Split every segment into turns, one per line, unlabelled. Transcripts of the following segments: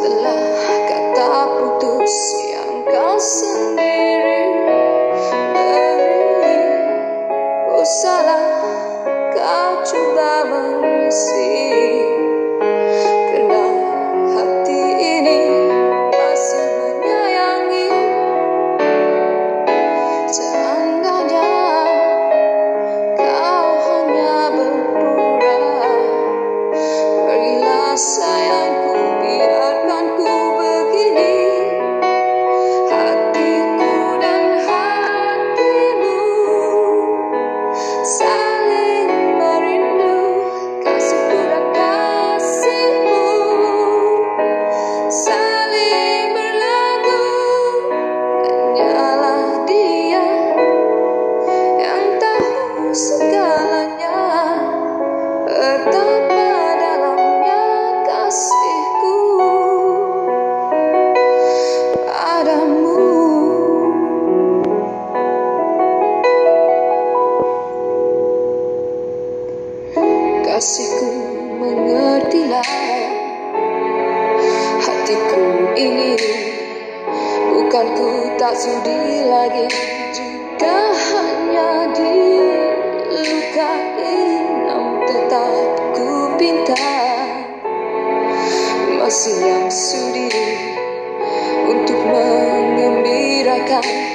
Setelah kata putus yang kau sendiri. Beri ku salah kau coba mengisi Bukan ku tak sudi lagi. Jika hanya dilukai Namun tetap ku pinta. Masih yang sudi Untuk mengembirakan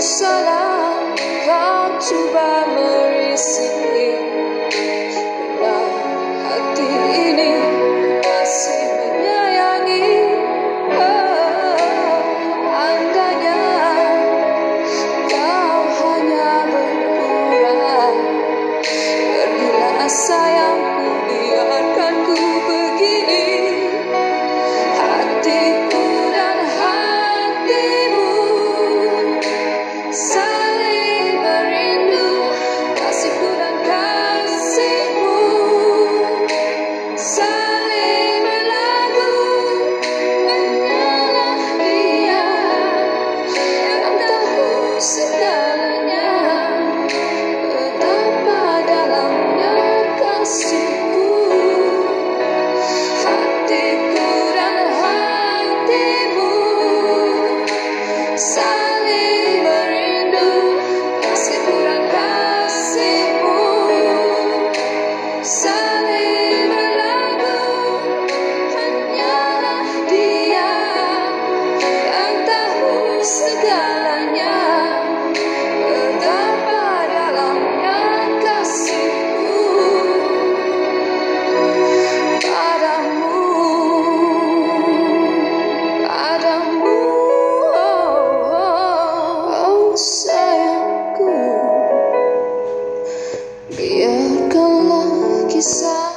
salah kau coba merisi Bila hati ini biarkanlah kisah